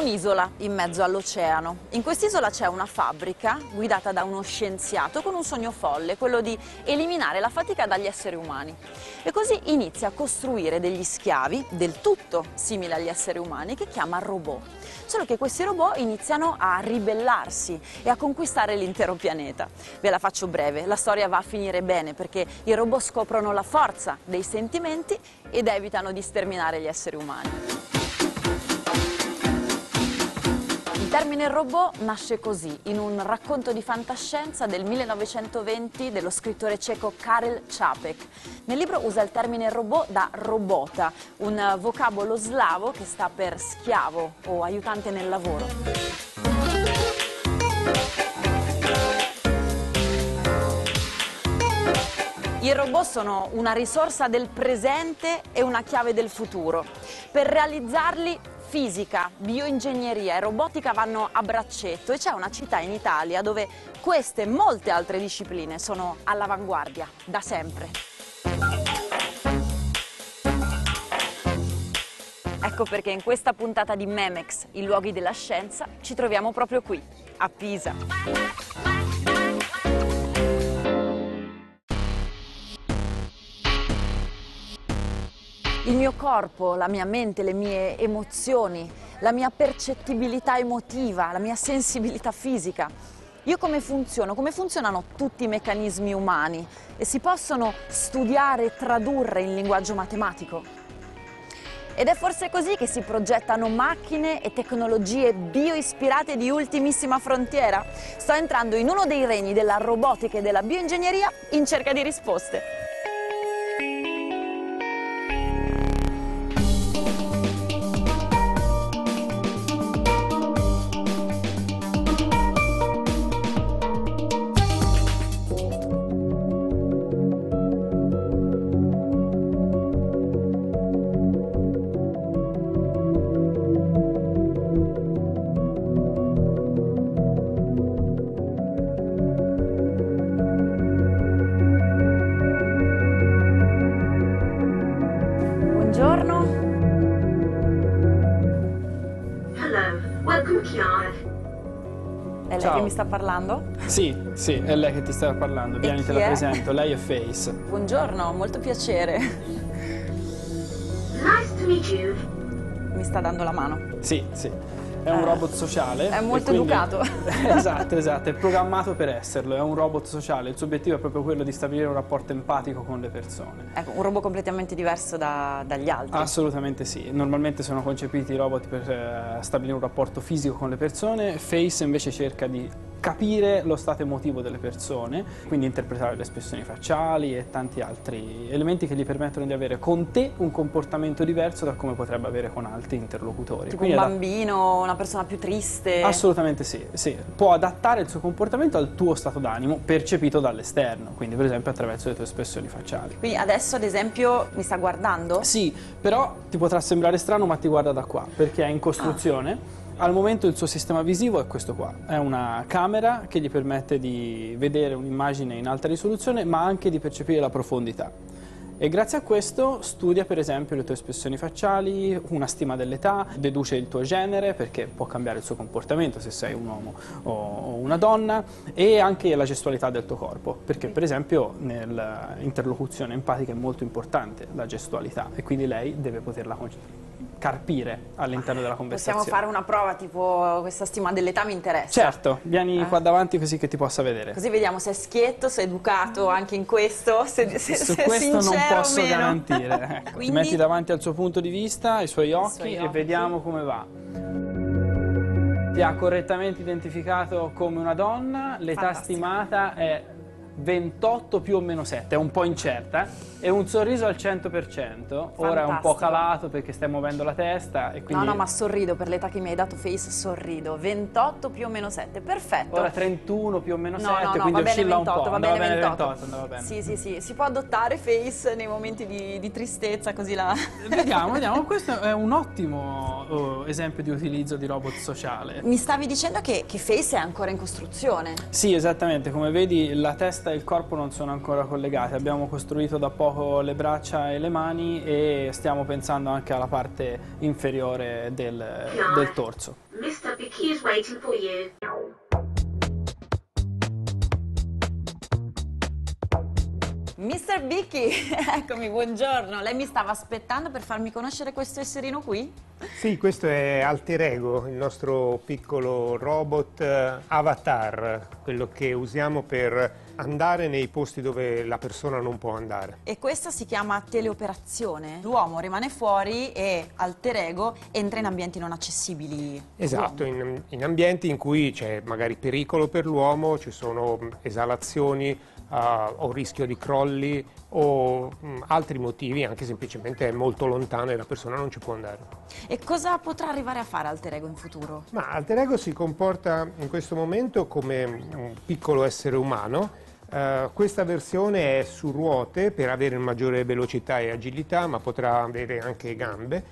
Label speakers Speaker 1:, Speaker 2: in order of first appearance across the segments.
Speaker 1: un'isola in mezzo all'oceano. In quest'isola c'è una fabbrica guidata da uno scienziato con un sogno folle, quello di eliminare la fatica dagli esseri umani. E così inizia a costruire degli schiavi del tutto simili agli esseri umani che chiama robot. Solo che questi robot iniziano a ribellarsi e a conquistare l'intero pianeta. Ve la faccio breve, la storia va a finire bene perché i robot scoprono la forza dei sentimenti ed evitano di sterminare gli esseri umani. Il termine robot nasce così, in un racconto di fantascienza del 1920 dello scrittore ceco Karel Čapek. Nel libro usa il termine robot da robota, un vocabolo slavo che sta per schiavo o aiutante nel lavoro. I robot sono una risorsa del presente e una chiave del futuro. Per realizzarli fisica, bioingegneria e robotica vanno a braccetto e c'è una città in Italia dove queste e molte altre discipline sono all'avanguardia, da sempre. Ecco perché in questa puntata di Memex, i luoghi della scienza, ci troviamo proprio qui, a Pisa. Il mio corpo, la mia mente, le mie emozioni, la mia percettibilità emotiva, la mia sensibilità fisica. Io come funziono? Come funzionano tutti i meccanismi umani e si possono studiare e tradurre in linguaggio matematico? Ed è forse così che si progettano macchine e tecnologie bioispirate di ultimissima frontiera? Sto entrando in uno dei regni della robotica e della bioingegneria in cerca di risposte.
Speaker 2: Sì, sì, è lei che ti sta parlando. Vieni, te la presento. Lei è Face.
Speaker 1: Buongiorno, molto piacere.
Speaker 3: Nice to meet you.
Speaker 1: Mi sta dando la mano.
Speaker 2: Sì, sì. È un eh, robot sociale.
Speaker 1: È molto quindi... educato.
Speaker 2: esatto, esatto, è programmato per esserlo, è un robot sociale. Il suo obiettivo è proprio quello di stabilire un rapporto empatico con le persone.
Speaker 1: Ecco, un robot completamente diverso da, dagli altri.
Speaker 2: Assolutamente sì. Normalmente sono concepiti i robot per eh, stabilire un rapporto fisico con le persone. Face invece cerca di capire lo stato emotivo delle persone, quindi interpretare le espressioni facciali e tanti altri elementi che gli permettono di avere con te un comportamento diverso da come potrebbe avere con altri interlocutori.
Speaker 1: Tipo
Speaker 2: quindi
Speaker 1: un bambino, una persona più triste?
Speaker 2: Assolutamente sì, sì, può adattare il suo comportamento al tuo stato d'animo percepito dall'esterno, quindi per esempio attraverso le tue espressioni facciali.
Speaker 1: Quindi adesso ad esempio mi sta guardando?
Speaker 2: Sì, però ti potrà sembrare strano ma ti guarda da qua perché è in costruzione. Ah al momento il suo sistema visivo è questo qua, è una camera che gli permette di vedere un'immagine in alta risoluzione ma anche di percepire la profondità. E grazie a questo studia per esempio le tue espressioni facciali, una stima dell'età, deduce il tuo genere perché può cambiare il suo comportamento se sei un uomo o una donna e anche la gestualità del tuo corpo perché per esempio nell'interlocuzione empatica è molto importante la gestualità e quindi lei deve poterla carpire all'interno della conversazione.
Speaker 1: Possiamo fare una prova, tipo questa stima dell'età mi interessa.
Speaker 2: Certo, vieni eh. qua davanti così che ti possa vedere.
Speaker 1: Così vediamo se è schietto, se è educato anche in questo, se, se,
Speaker 2: Su
Speaker 1: se
Speaker 2: questo non posso garantire. Ecco, Quindi... Ti metti davanti al suo punto di vista, ai suoi occhi, suoi occhi. e vediamo come va. Ti ha correttamente identificato come una donna, l'età stimata è 28 più o meno 7, è un po' incerta, e un sorriso al 100%, Fantastico. ora è un po' calato perché stai muovendo la testa e quindi...
Speaker 1: No, no, ma sorrido, per l'età che mi hai dato Face sorrido, 28 più o meno 7, perfetto.
Speaker 2: Ora 31 più o meno 7, no, no, quindi oscilla 28, un po',
Speaker 1: va bene 28.
Speaker 2: 28 va bene.
Speaker 1: Sì, sì, sì, si può adottare Face nei momenti di, di tristezza, così la...
Speaker 2: Vediamo, vediamo, questo è un ottimo oh, esempio di utilizzo di robot sociale.
Speaker 1: Mi stavi dicendo che, che Face è ancora in costruzione?
Speaker 2: Sì, esattamente, come vedi la testa e il corpo non sono ancora collegati, abbiamo costruito da poco le braccia e le mani e stiamo pensando anche alla parte inferiore del, del torso.
Speaker 1: Mr. Vicky is waiting for you. Mr. Vicky, eccomi, buongiorno. Lei mi stava aspettando per farmi conoscere questo esserino qui?
Speaker 3: Sì, questo è Alter Ego, il nostro piccolo robot eh, avatar, quello che usiamo per andare nei posti dove la persona non può andare.
Speaker 1: E questa si chiama teleoperazione. L'uomo rimane fuori e Alter Ego entra in ambienti non accessibili.
Speaker 3: Esatto, in, in ambienti in cui c'è magari pericolo per l'uomo, ci sono esalazioni, o rischio di crolli o mh, mm, altri motivi, anche semplicemente è molto lontano e la persona non ci può andare.
Speaker 1: E cosa potrà arrivare a fare Alter Ego in futuro?
Speaker 3: Ma Alter Ego si comporta in questo momento come un piccolo essere umano, Uh, questa versione è su ruote per avere maggiore velocità e agilità, ma potrà avere anche gambe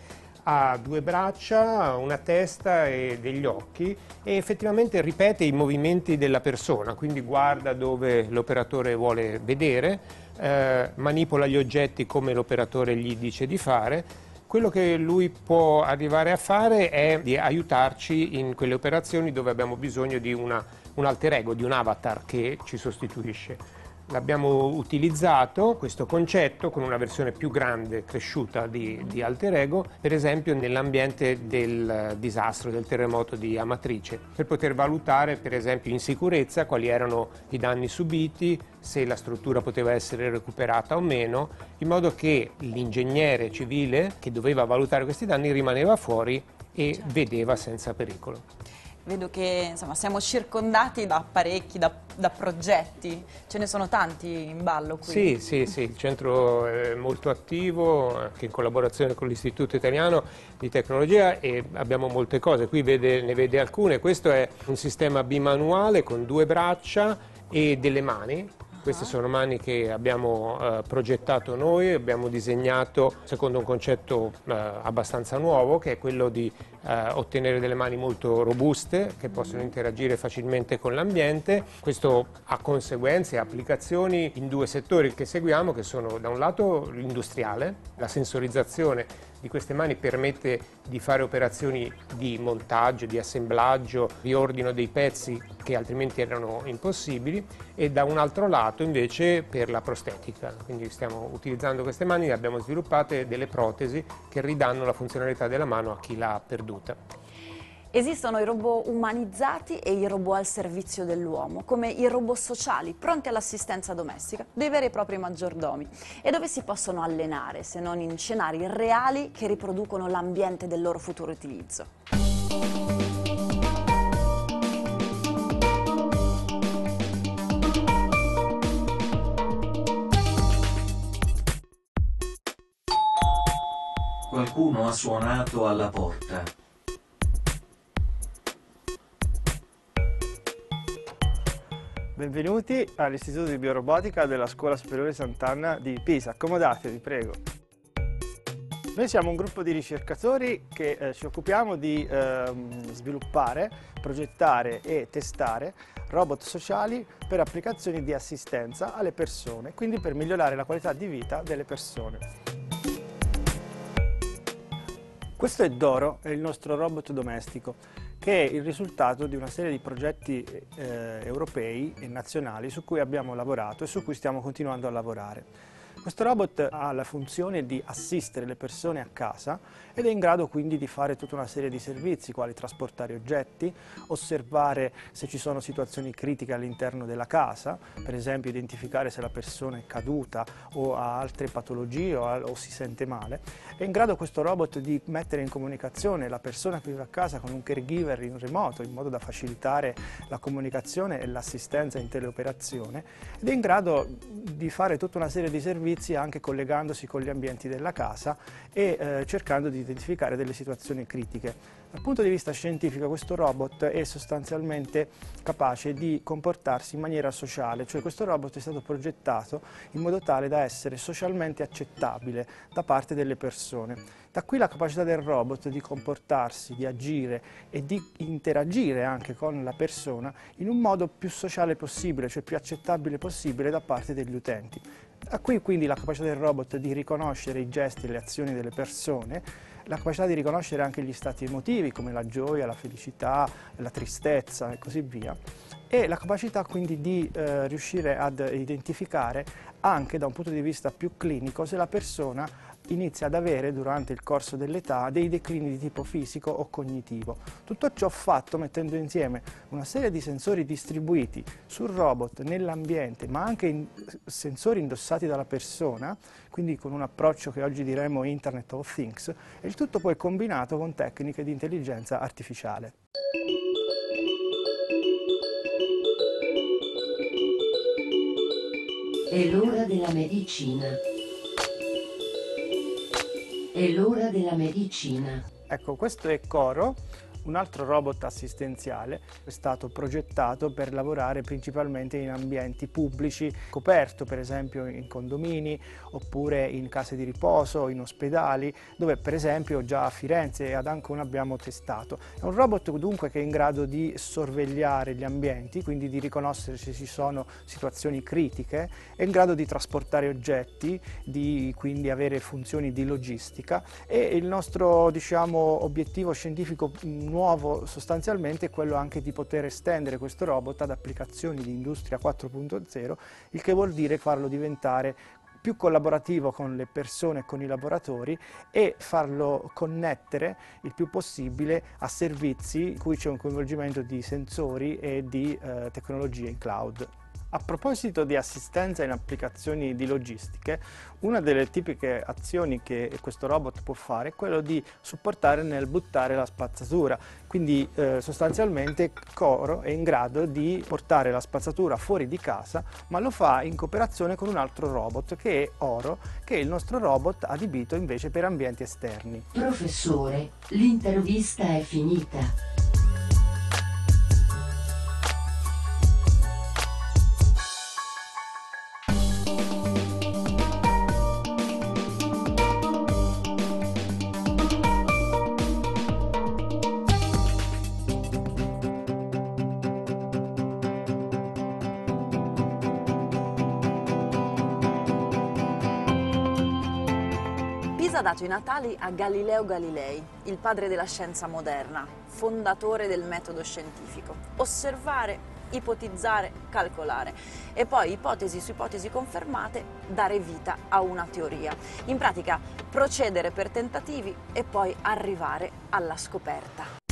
Speaker 3: ha due braccia, una testa e degli occhi e effettivamente ripete i movimenti della persona, quindi guarda dove l'operatore vuole vedere, eh, manipola gli oggetti come l'operatore gli dice di fare. Quello che lui può arrivare a fare è di aiutarci in quelle operazioni dove abbiamo bisogno di una, un alter ego, di un avatar che ci sostituisce. L'abbiamo utilizzato questo concetto con una versione più grande, cresciuta di, di Alter Ego, per esempio nell'ambiente del disastro, del terremoto di Amatrice, per poter valutare per esempio in sicurezza quali erano i danni subiti, se la struttura poteva essere recuperata o meno, in modo che l'ingegnere civile che doveva valutare questi danni rimaneva fuori e certo. vedeva senza pericolo.
Speaker 1: Vedo che insomma, siamo circondati da apparecchi, da, da, progetti, ce ne sono tanti in ballo qui.
Speaker 3: Sì, sì, sì, il centro è molto attivo, anche in collaborazione con l'Istituto Italiano di Tecnologia e abbiamo molte cose, qui vede, ne vede alcune, questo è un sistema bimanuale con due braccia e delle mani, queste sono mani che abbiamo eh, progettato noi, abbiamo disegnato secondo un concetto eh, abbastanza nuovo che è quello di eh, ottenere delle mani molto robuste che possono interagire facilmente con l'ambiente. Questo ha conseguenze e applicazioni in due settori che seguiamo che sono da un lato l'industriale, la sensorizzazione di queste mani permette di fare operazioni di montaggio, di assemblaggio, riordino dei pezzi che altrimenti erano impossibili e da un altro lato invece per la prostetica. Quindi stiamo utilizzando queste mani abbiamo sviluppate delle protesi che ridanno la funzionalità della mano a chi l'ha perduta.
Speaker 1: Esistono i robot umanizzati e i robot al servizio dell'uomo, come i robot sociali, pronti all'assistenza domestica, dei veri e propri maggiordomi, e dove si possono allenare, se non in scenari reali che riproducono l'ambiente del loro futuro utilizzo.
Speaker 4: Qualcuno ha suonato alla porta.
Speaker 5: Benvenuti all'Istituto di Biorobotica della Scuola Superiore Sant'Anna di Pisa. Accomodatevi, prego. Noi siamo un gruppo di ricercatori che eh, ci occupiamo di eh, sviluppare, progettare e testare robot sociali per applicazioni di assistenza alle persone, quindi per migliorare la qualità di vita delle persone. Questo è Doro, è il nostro robot domestico che è il risultato di una serie di progetti eh, europei e nazionali su cui abbiamo lavorato e su cui stiamo continuando a lavorare. Questo robot ha la funzione di assistere le persone a casa ed è in grado quindi di fare tutta una serie di servizi, quali trasportare oggetti, osservare se ci sono situazioni critiche all'interno della casa, per esempio identificare se la persona è caduta o ha altre patologie o, o si sente male. È in grado questo robot di mettere in comunicazione la persona che vive a casa con un caregiver in remoto, in modo da facilitare la comunicazione e l'assistenza in teleoperazione ed è in grado di fare tutta una serie di servizi anche collegandosi con gli ambienti della casa e eh, cercando di identificare delle situazioni critiche. Dal punto di vista scientifico questo robot è sostanzialmente capace di comportarsi in maniera sociale, cioè questo robot è stato progettato in modo tale da essere socialmente accettabile da parte delle persone. Da qui la capacità del robot di comportarsi, di agire e di interagire anche con la persona in un modo più sociale possibile, cioè più accettabile possibile da parte degli utenti. A qui quindi la capacità del robot di riconoscere i gesti e le azioni delle persone, la capacità di riconoscere anche gli stati emotivi come la gioia, la felicità, la tristezza e così via e la capacità quindi di eh, riuscire ad identificare anche da un punto di vista più clinico se la persona inizia ad avere durante il corso dell'età dei declini di tipo fisico o cognitivo. Tutto ciò fatto mettendo insieme una serie di sensori distribuiti sul robot, nell'ambiente, ma anche in sensori indossati dalla persona, quindi con un approccio che oggi diremmo Internet of Things, e il tutto poi combinato con tecniche di intelligenza artificiale.
Speaker 6: È l'ora della medicina. È l'ora della medicina.
Speaker 5: Ecco, questo è Coro, un altro robot assistenziale è stato progettato per lavorare principalmente in ambienti pubblici, coperto per esempio in condomini oppure in case di riposo, in ospedali, dove per esempio già a Firenze e ad Ancona abbiamo testato. È un robot dunque che è in grado di sorvegliare gli ambienti, quindi di riconoscere se ci sono situazioni critiche, è in grado di trasportare oggetti, di quindi avere funzioni di logistica e il nostro diciamo, obiettivo scientifico nuovo sostanzialmente è quello anche di poter estendere questo robot ad applicazioni di industria 4.0, il che vuol dire farlo diventare più collaborativo con le persone e con i laboratori e farlo connettere il più possibile a servizi in cui c'è un coinvolgimento di sensori e di eh, tecnologie in cloud. A proposito di assistenza in applicazioni di logistiche, una delle tipiche azioni che questo robot può fare è quello di supportare nel buttare la spazzatura. Quindi eh, sostanzialmente Coro è in grado di portare la spazzatura fuori di casa, ma lo fa in cooperazione con un altro robot che è Oro, che è il nostro robot adibito invece per ambienti esterni.
Speaker 6: Professore, l'intervista è finita.
Speaker 1: Natali a Galileo Galilei, il padre della scienza moderna, fondatore del metodo scientifico. Osservare, ipotizzare, calcolare e poi ipotesi su ipotesi confermate dare vita a una teoria. In pratica procedere per tentativi e poi arrivare alla scoperta.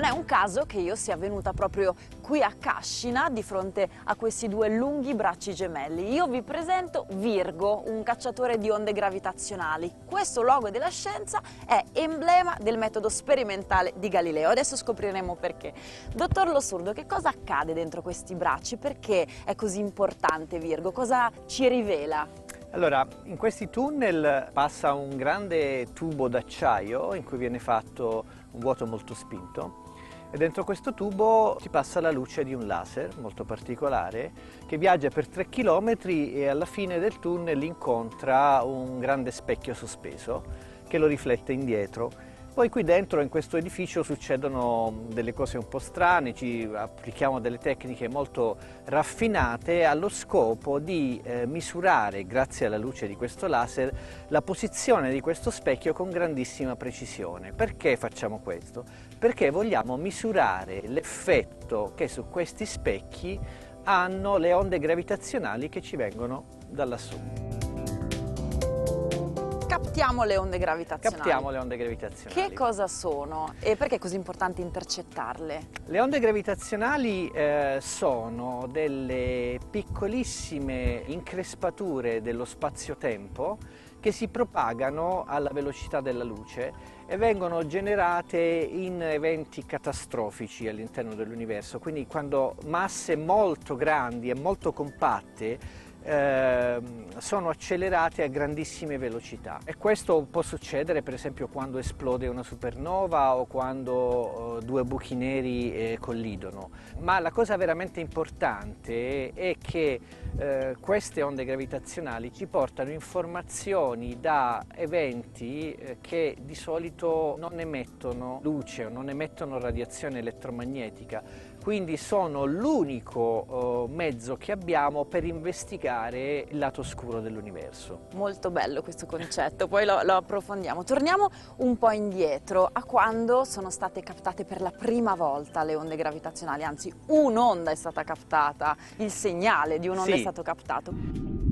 Speaker 1: Non è un caso che io sia venuta proprio qui a Cascina di fronte a questi due lunghi bracci gemelli. Io vi presento Virgo, un cacciatore di onde gravitazionali. Questo logo della scienza è emblema del metodo sperimentale di Galileo. Adesso scopriremo perché. Dottor Losurdo, che cosa accade dentro questi bracci? Perché è così importante Virgo? Cosa ci rivela?
Speaker 7: Allora, in questi tunnel passa un grande tubo d'acciaio in cui viene fatto un vuoto molto spinto e dentro questo tubo ci passa la luce di un laser molto particolare che viaggia per 3 km e alla fine del tunnel incontra un grande specchio sospeso che lo riflette indietro poi qui dentro in questo edificio succedono delle cose un po' strane, ci applichiamo delle tecniche molto raffinate allo scopo di eh, misurare, grazie alla luce di questo laser, la posizione di questo specchio con grandissima precisione. Perché facciamo questo? Perché vogliamo misurare l'effetto che su questi specchi hanno le onde gravitazionali che ci vengono da lassù
Speaker 1: captiamo le onde gravitazionali.
Speaker 7: Captiamo le onde gravitazionali.
Speaker 1: Che cosa sono e perché è così importante intercettarle?
Speaker 7: Le onde gravitazionali eh, sono delle piccolissime increspature dello spazio-tempo che si propagano alla velocità della luce e vengono generate in eventi catastrofici all'interno dell'universo, quindi quando masse molto grandi e molto compatte ehm, sono accelerate a grandissime velocità e questo può succedere per esempio quando esplode una supernova o quando eh, due buchi neri eh, collidono. Ma la cosa veramente importante è che eh, queste onde gravitazionali ci portano informazioni da eventi che di solito non emettono luce o non emettono radiazione elettromagnetica quindi sono l'unico uh, mezzo che abbiamo per investigare il lato oscuro dell'universo.
Speaker 1: Molto bello questo concetto, poi lo, lo, approfondiamo. Torniamo un po' indietro a quando sono state captate per la prima volta le onde gravitazionali, anzi un'onda è stata captata, il segnale di un'onda sì. è stato captato.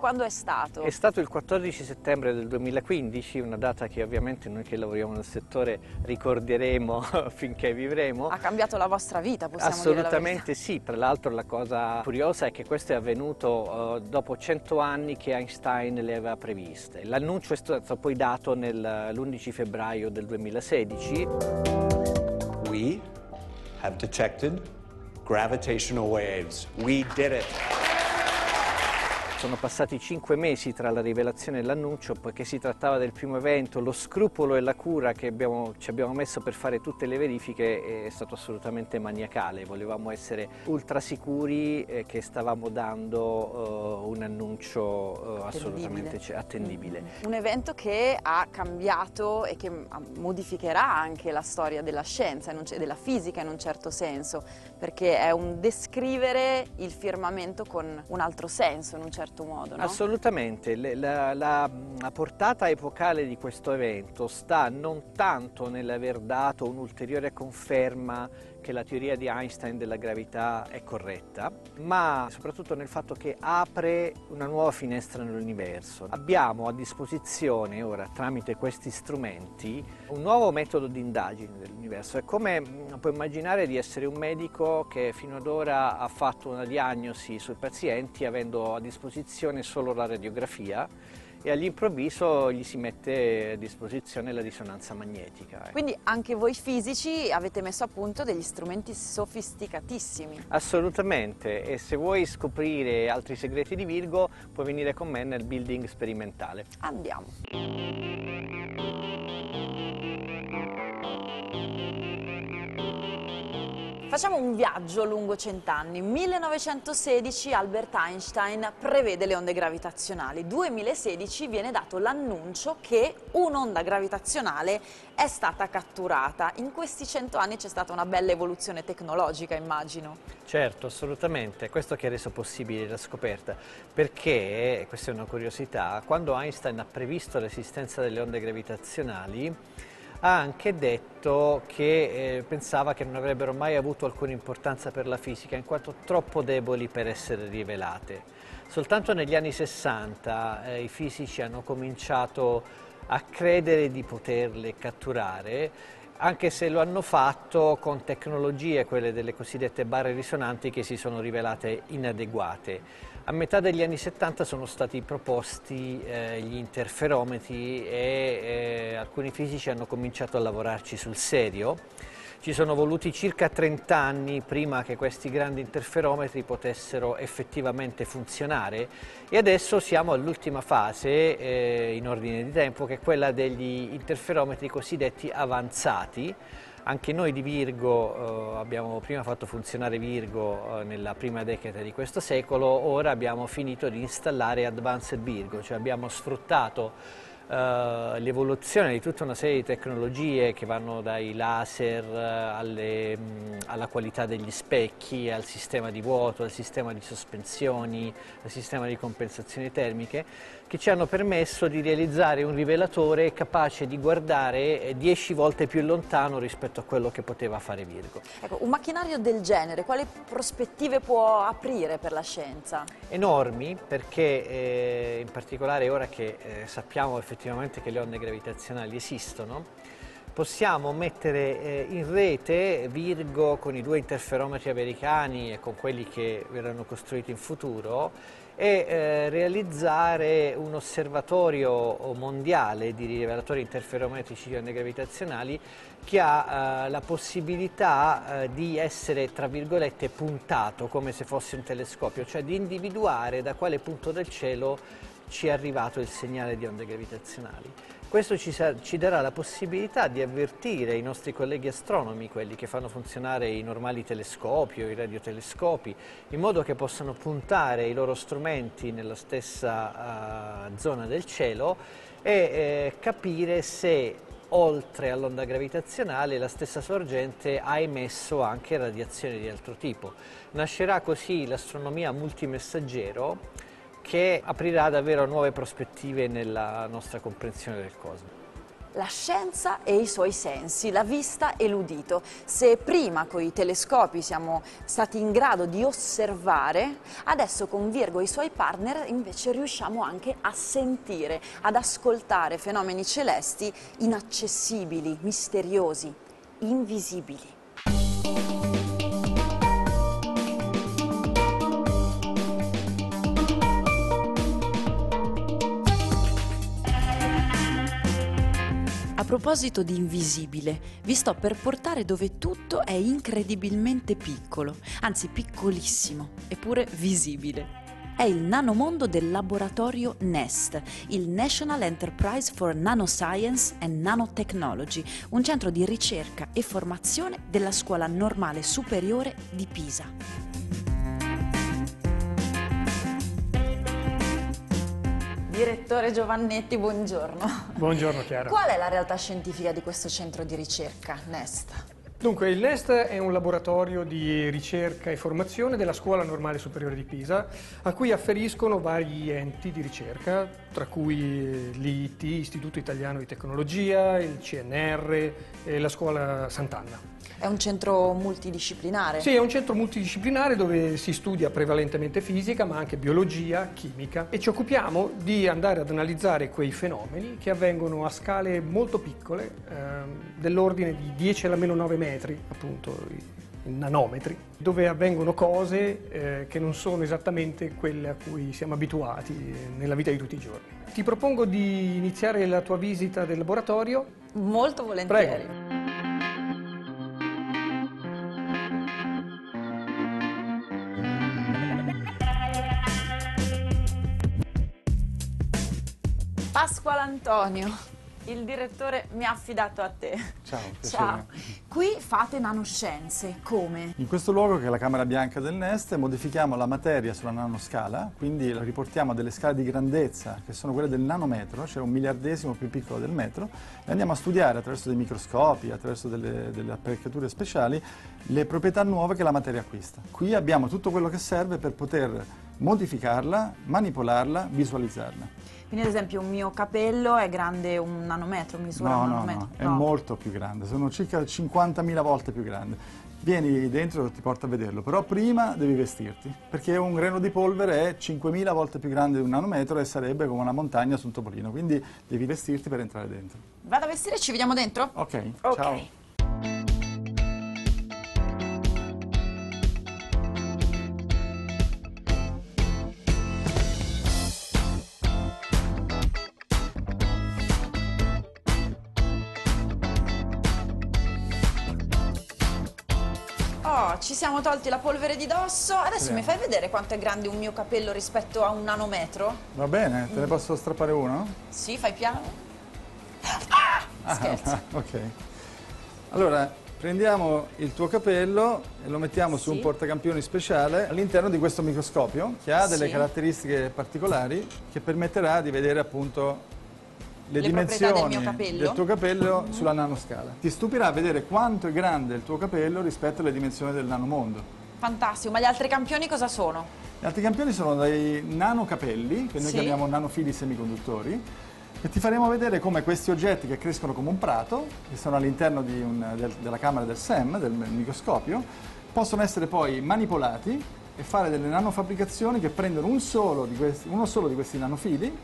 Speaker 1: Quando è stato?
Speaker 7: È stato il 14 settembre del 2015, una data che ovviamente noi che lavoriamo nel settore ricorderemo finché vivremo.
Speaker 1: Ha cambiato la vostra vita, possiamo
Speaker 7: Assolutamente sì, tra l'altro la cosa curiosa è che questo è avvenuto uh, dopo 100 anni che Einstein le aveva previste. L'annuncio è stato poi dato l'11 febbraio del 2016.
Speaker 8: We have detected gravitational waves. We did it.
Speaker 7: Sono passati cinque mesi tra la rivelazione e l'annuncio, poiché si trattava del primo evento, lo scrupolo e la cura che abbiamo, ci abbiamo messo per fare tutte le verifiche è stato assolutamente maniacale. Volevamo essere ultra sicuri eh, che stavamo dando uh, un annuncio uh, assolutamente attendibile.
Speaker 1: Mm-hmm. Un evento che ha cambiato e che modificherà anche la storia della scienza e della fisica in un certo senso, perché è un descrivere il firmamento con un altro senso, in un certo certo modo. No?
Speaker 7: Assolutamente, la, la, la, portata epocale di questo evento sta non tanto nell'aver dato un'ulteriore conferma che la teoria di Einstein della gravità è corretta, ma soprattutto nel fatto che apre una nuova finestra nell'universo. Abbiamo a disposizione ora, tramite questi strumenti, un nuovo metodo di indagine dell'universo. È come mm, puoi immaginare di essere un medico che fino ad ora ha fatto una diagnosi sui pazienti avendo a disposizione solo la radiografia e all'improvviso gli si mette a disposizione la risonanza magnetica.
Speaker 1: Eh. Quindi anche voi fisici avete messo a punto degli strumenti sofisticatissimi.
Speaker 7: Assolutamente e se vuoi scoprire altri segreti di Virgo puoi venire con me nel building sperimentale.
Speaker 1: Andiamo. Facciamo un viaggio lungo cent'anni. 1916 Albert Einstein prevede le onde gravitazionali. 2016 viene dato l'annuncio che un'onda gravitazionale è stata catturata. In questi cento anni c'è stata una bella evoluzione tecnologica, immagino.
Speaker 7: Certo, assolutamente. Questo che ha reso possibile la scoperta. Perché, questa è una curiosità, quando Einstein ha previsto l'esistenza delle onde gravitazionali, ha anche detto che eh, pensava che non avrebbero mai avuto alcuna importanza per la fisica in quanto troppo deboli per essere rivelate. Soltanto negli anni 60 eh, i fisici hanno cominciato a credere di poterle catturare anche se lo hanno fatto con tecnologie, quelle delle cosiddette barre risonanti, che si sono rivelate inadeguate. A metà degli anni 70 sono stati proposti eh, gli interferometri e eh, alcuni fisici hanno cominciato a lavorarci sul serio. Ci sono voluti circa 30 anni prima che questi grandi interferometri potessero effettivamente funzionare e adesso siamo all'ultima fase eh, in ordine di tempo che è quella degli interferometri cosiddetti avanzati anche noi di Virgo eh, abbiamo prima fatto funzionare Virgo eh, nella prima decade di questo secolo, ora abbiamo finito di installare Advanced Virgo, cioè abbiamo sfruttato eh, l'evoluzione di tutta una serie di tecnologie che vanno dai laser eh, alle, mh, alla qualità degli specchi, al sistema di vuoto, al sistema di sospensioni, al sistema di compensazioni termiche, che ci hanno permesso di realizzare un rivelatore capace di guardare 10 volte più lontano rispetto a quello che poteva fare Virgo.
Speaker 1: Ecco, un macchinario del genere, quali prospettive può aprire per la scienza?
Speaker 7: Enormi, perché eh, in particolare ora che eh, sappiamo effettivamente effettivamente che le onde gravitazionali esistono, possiamo mettere eh, in rete Virgo con i due interferometri americani e con quelli che verranno costruiti in futuro e eh, realizzare un osservatorio mondiale di rivelatori interferometrici di onde gravitazionali che ha eh, la possibilità eh, di essere, tra virgolette, puntato come se fosse un telescopio, cioè di individuare da quale punto del cielo ci è arrivato il segnale di onde gravitazionali. Questo ci, ci, darà la possibilità di avvertire i nostri colleghi astronomi, quelli che fanno funzionare i normali telescopi o i radiotelescopi, in modo che possano puntare i loro strumenti nella stessa uh, zona del cielo e eh, capire se oltre all'onda gravitazionale la stessa sorgente ha emesso anche radiazioni di altro tipo. Nascerà così l'astronomia multimessaggero che aprirà davvero nuove prospettive nella nostra comprensione del cosmo.
Speaker 1: La scienza e i suoi sensi, la vista e l'udito. Se prima con i telescopi siamo stati in grado di osservare, adesso con Virgo e i suoi partner invece riusciamo anche a sentire, ad ascoltare fenomeni celesti inaccessibili, misteriosi, invisibili. Proposito di invisibile, vi sto per portare dove tutto è incredibilmente piccolo, anzi piccolissimo, eppure visibile. È il nanomondo del laboratorio NEST, il National Enterprise for Nanoscience and Nanotechnology, un centro di ricerca e formazione della Scuola Normale Superiore di Pisa. Direttore Giovannetti, buongiorno.
Speaker 9: Buongiorno Chiara.
Speaker 1: Qual è la realtà scientifica di questo centro di ricerca, NEST?
Speaker 9: Dunque, il NEST è un laboratorio di ricerca e formazione della Scuola Normale Superiore di Pisa, a cui afferiscono vari enti di ricerca, tra cui l'IIT, Istituto Italiano di Tecnologia, il CNR e la Scuola Sant'Anna.
Speaker 1: È un centro multidisciplinare?
Speaker 9: Sì, è un centro multidisciplinare dove si studia prevalentemente fisica, ma anche biologia, chimica e ci occupiamo di andare ad analizzare quei fenomeni che avvengono a scale molto piccole, ehm, dell'ordine di 10 alla meno 9 metri, appunto in nanometri, dove avvengono cose eh, che non sono esattamente quelle a cui siamo abituati nella vita di tutti i giorni. Ti propongo di iniziare la tua visita del laboratorio.
Speaker 1: Molto volentieri.
Speaker 9: Prego.
Speaker 1: Pasquale Antonio, il direttore mi ha affidato a te.
Speaker 10: Ciao,
Speaker 1: Ciao. Qui fate nanoscienze, come?
Speaker 10: In questo luogo, che è la camera bianca del Nest, modifichiamo la materia sulla nanoscala, quindi la riportiamo a delle scale di grandezza che sono quelle del nanometro, cioè un miliardesimo più piccolo del metro, e andiamo a studiare attraverso dei microscopi, attraverso delle, delle apparecchiature speciali, le proprietà nuove che la materia acquista. Qui abbiamo tutto quello che serve per poter modificarla, manipolarla, visualizzarla.
Speaker 1: Quindi ad esempio un mio capello è grande un nanometro, misura
Speaker 10: no,
Speaker 1: un nanometro?
Speaker 10: No, no, è molto più grande, sono circa 50.000 volte più grande. Vieni dentro e ti porto a vederlo, però prima devi vestirti, perché un grano di polvere è 5.000 volte più grande di un nanometro e sarebbe come una montagna su un topolino, quindi devi vestirti per entrare dentro.
Speaker 1: Vado a vestire e ci vediamo dentro?
Speaker 10: Ok,
Speaker 1: okay.
Speaker 10: ciao.
Speaker 1: Siamo tolti la polvere di dosso. Adesso Vediamo. mi fai vedere quanto è grande un mio capello rispetto a un nanometro?
Speaker 10: Va bene, te ne posso strappare uno?
Speaker 1: Sì, fai piano. Ah!
Speaker 10: ah
Speaker 1: Scherzo.
Speaker 10: Ah, ok. Allora, prendiamo il tuo capello e lo mettiamo sì. su un portacampioni speciale all'interno di questo microscopio che ha delle sì. caratteristiche particolari che permetterà di vedere appunto le, le dimensioni
Speaker 1: del,
Speaker 10: del, tuo capello sulla nanoscala. Ti stupirà vedere quanto è grande il tuo capello rispetto alle dimensioni del nanomondo.
Speaker 1: Fantastico, ma gli altri campioni cosa sono?
Speaker 10: Gli altri campioni sono dei nanocapelli, che noi sì. chiamiamo nanofili semiconduttori, e ti faremo vedere come questi oggetti che crescono come un prato, che sono all'interno del, della camera del SEM, del microscopio, possono essere poi manipolati e fare delle nanofabbricazioni che prendono un solo questi, uno solo di questi nanofili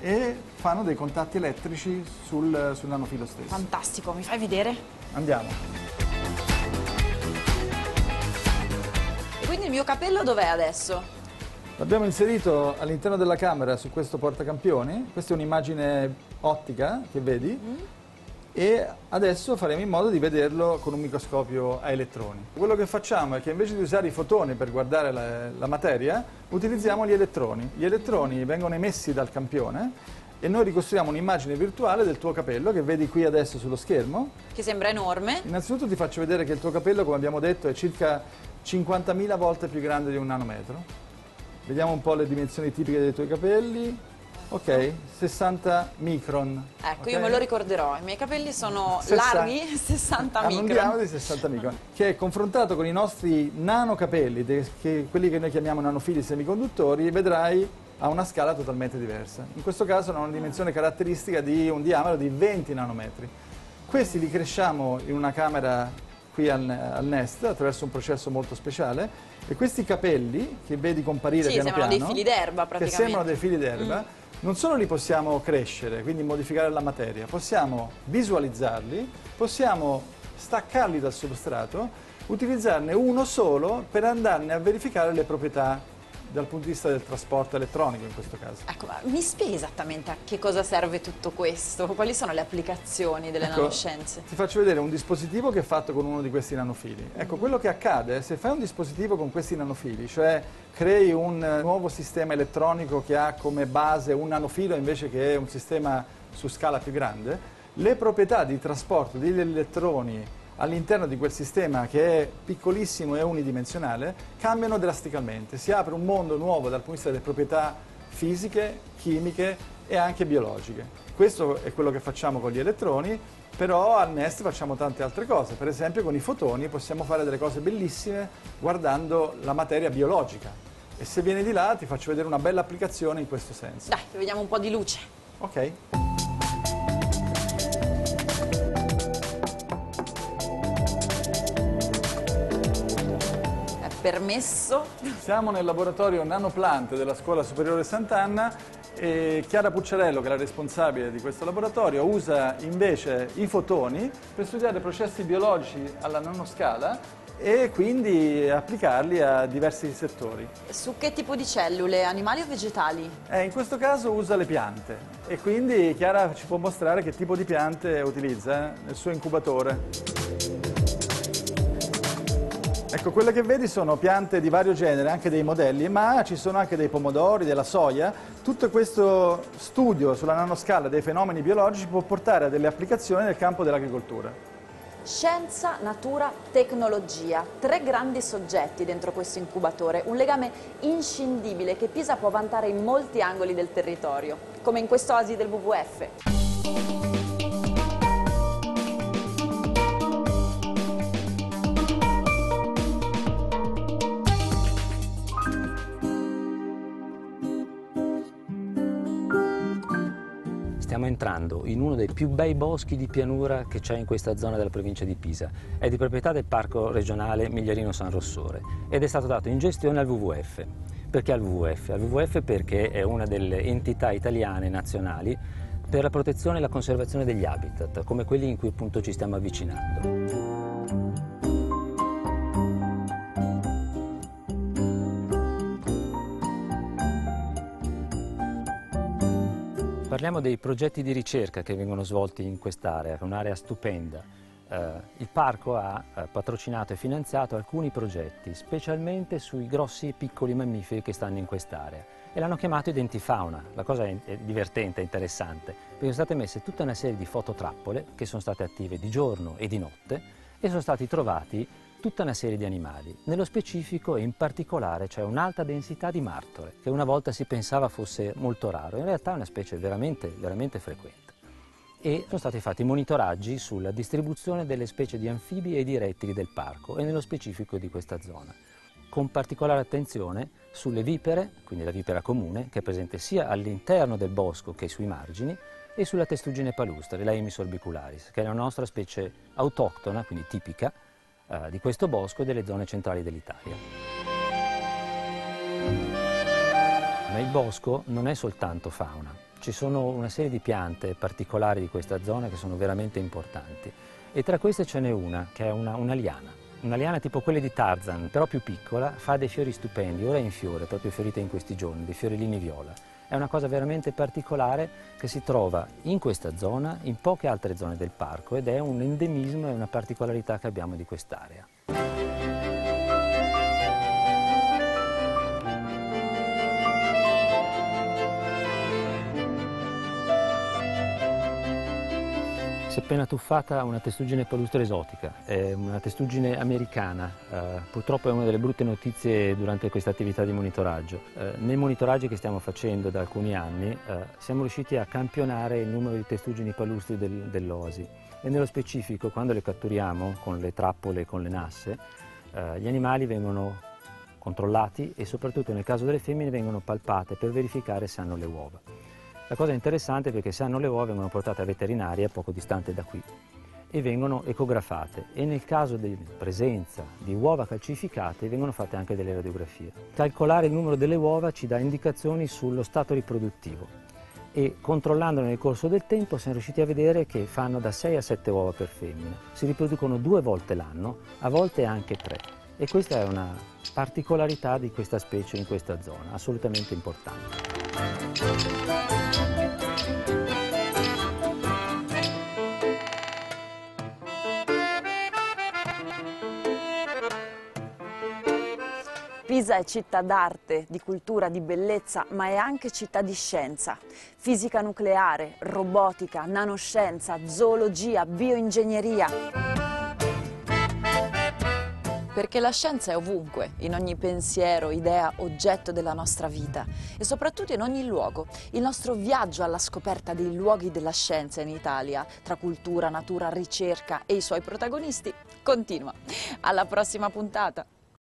Speaker 10: e fanno dei contatti elettrici sul, sul nanofilo stesso.
Speaker 1: Fantastico, mi fai vedere?
Speaker 10: Andiamo.
Speaker 1: E quindi il mio capello dov'è adesso?
Speaker 10: L'abbiamo inserito all'interno della camera su questo portacampioni, questa è un'immagine ottica che vedi mm. E adesso faremo in modo di vederlo con un microscopio a elettroni. Quello che facciamo è che invece di usare i fotoni per guardare la, la materia, utilizziamo gli elettroni. Gli elettroni vengono emessi dal campione e noi ricostruiamo un'immagine virtuale del tuo capello che vedi qui adesso sullo schermo.
Speaker 1: Che sembra enorme.
Speaker 10: Innanzitutto ti faccio vedere che il tuo capello, come abbiamo detto, è circa 50.000 volte più grande di un nanometro. Vediamo un po' le dimensioni tipiche dei tuoi capelli. Ok, 60 micron.
Speaker 1: Ecco,
Speaker 10: okay?
Speaker 1: io me lo ricorderò, i miei capelli sono 60, larghi 60 micron.
Speaker 10: Andiamo di 60 micron, che è confrontato con i nostri nanocapelli, che, quelli che noi chiamiamo nanofili semiconduttori, vedrai a una scala totalmente diversa. In questo caso hanno una dimensione caratteristica di un diametro di 20 nanometri. Questi li cresciamo in una camera qui al, al Nest attraverso un processo molto speciale e questi capelli che vedi comparire
Speaker 1: sì,
Speaker 10: piano piano,
Speaker 1: dei fili d'erba praticamente.
Speaker 10: che sembrano dei fili d'erba, mm. Non solo li possiamo crescere, quindi modificare la materia, possiamo visualizzarli, possiamo staccarli dal substrato, utilizzarne uno solo per andarne a verificare le proprietà dal punto di vista del trasporto elettronico in questo caso.
Speaker 1: Ecco, ma mi spieghi esattamente a che cosa serve tutto questo? Quali sono le applicazioni delle
Speaker 10: ecco,
Speaker 1: nanoscienze?
Speaker 10: Ti faccio vedere un dispositivo che è fatto con uno di questi nanofili. Ecco, mm. quello che accade se fai un dispositivo con questi nanofili, cioè crei un nuovo sistema elettronico che ha come base un nanofilo invece che un sistema su scala più grande, le proprietà di trasporto degli elettroni all'interno di quel sistema che è piccolissimo e unidimensionale cambiano drasticamente. Si apre un mondo nuovo dal punto di vista delle proprietà fisiche, chimiche e anche biologiche. Questo è quello che facciamo con gli elettroni, però al Nest facciamo tante altre cose. Per esempio con i fotoni possiamo fare delle cose bellissime guardando la materia biologica. E se vieni di là ti faccio vedere una bella applicazione in questo senso.
Speaker 1: Dai, vediamo un po' di luce.
Speaker 10: Ok.
Speaker 1: Permesso.
Speaker 10: Siamo nel laboratorio Nanoplant della Scuola Superiore Sant'Anna e Chiara Pucciarello, che è la responsabile di questo laboratorio, usa invece i fotoni per studiare processi biologici alla nanoscala e quindi applicarli a diversi settori.
Speaker 1: Su che tipo di cellule, animali o vegetali?
Speaker 10: Eh, in questo caso usa le piante e quindi Chiara ci può mostrare che tipo di piante utilizza nel suo incubatore. Ecco, quelle che vedi sono piante di vario genere, anche dei modelli, ma ci sono anche dei pomodori, della soia. Tutto questo studio sulla nanoscala dei fenomeni biologici può portare a delle applicazioni nel campo dell'agricoltura.
Speaker 1: Scienza, natura, tecnologia, tre grandi soggetti dentro questo incubatore, un legame inscindibile che Pisa può vantare in molti angoli del territorio, come in questo oasi del WWF.
Speaker 11: Entrando in uno dei più bei boschi di pianura che c'è in questa zona della provincia di Pisa. È di proprietà del Parco regionale Migliarino San Rossore ed è stato dato in gestione al WWF. Perché al WWF? Al WWF perché è una delle entità italiane nazionali per la protezione e la conservazione degli habitat, come quelli in cui appunto ci stiamo avvicinando. Parliamo dei progetti di ricerca che vengono svolti in quest'area, è un'area stupenda. Eh, il parco ha eh, patrocinato e finanziato alcuni progetti, specialmente sui grossi e piccoli mammiferi che stanno in quest'area e l'hanno chiamato Identifauna. La cosa è, divertente, interessante, perché sono state messe tutta una serie di fototrappole che sono state attive di giorno e di notte e sono stati trovati tutta una serie di animali. Nello specifico e in particolare c'è un'alta densità di martore, che una volta si pensava fosse molto raro, in realtà è una specie veramente, veramente frequente. E sono stati fatti monitoraggi sulla distribuzione delle specie di anfibi e di rettili del parco e nello specifico di questa zona, con particolare attenzione sulle vipere, quindi la vipera comune, che è presente sia all'interno del bosco che sui margini, e sulla testuggine palustre, la Emis orbicularis, che è una nostra specie autoctona, quindi tipica, eh, di questo bosco e delle zone centrali dell'Italia. Ma il bosco non è soltanto fauna, ci sono una serie di piante particolari di questa zona che sono veramente importanti e tra queste ce n'è una che è una, una liana. Una liana tipo quelle di Tarzan, però più piccola, fa dei fiori stupendi, ora è in fiore, proprio fiorita in questi giorni, dei fiorellini viola. È una cosa veramente particolare che si trova in questa zona, in poche altre zone del parco ed è un endemismo e una particolarità che abbiamo di quest'area. Si è appena tuffata una testuggine palustre esotica, è una testuggine americana, eh, purtroppo è una delle brutte notizie durante questa attività di monitoraggio. Eh, nei monitoraggi che stiamo facendo da alcuni anni eh, siamo riusciti a campionare il numero di testuggini palustri del, dell'Oasi e nello specifico quando le catturiamo con le trappole e con le nasse, eh, gli animali vengono controllati e soprattutto nel caso delle femmine vengono palpate per verificare se hanno le uova. La cosa interessante è perché se hanno le uova vengono portate a veterinaria poco distante da qui e vengono ecografate e nel caso di presenza di uova calcificate vengono fatte anche delle radiografie. Calcolare il numero delle uova ci dà indicazioni sullo stato riproduttivo e controllandolo nel corso del tempo siamo riusciti a vedere che fanno da 6 a 7 uova per femmina. Si riproducono due volte l'anno, a volte anche tre e questa è una particolarità di questa specie in questa zona, assolutamente importante.
Speaker 1: Pisa è città d'arte, di cultura, di bellezza, ma è anche città di scienza. Fisica nucleare, robotica, nanoscienza, zoologia, bioingegneria perché la scienza è ovunque, in ogni pensiero, idea, oggetto della nostra vita e soprattutto in ogni luogo. Il nostro viaggio alla scoperta dei luoghi della scienza in Italia, tra cultura, natura, ricerca e i suoi protagonisti, continua. Alla prossima puntata!